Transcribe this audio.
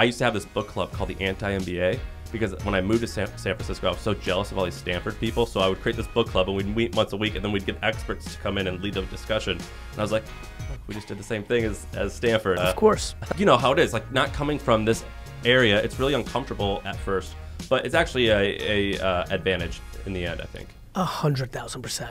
I used to have this book club called the Anti MBA because when I moved to San, San Francisco, I was so jealous of all these Stanford people. So I would create this book club and we'd meet once a week, and then we'd get experts to come in and lead the discussion. And I was like, we just did the same thing as, as Stanford. Of uh, course. You know how it is. Like not coming from this area, it's really uncomfortable at first, but it's actually a, a uh, advantage in the end. I think. A hundred thousand percent.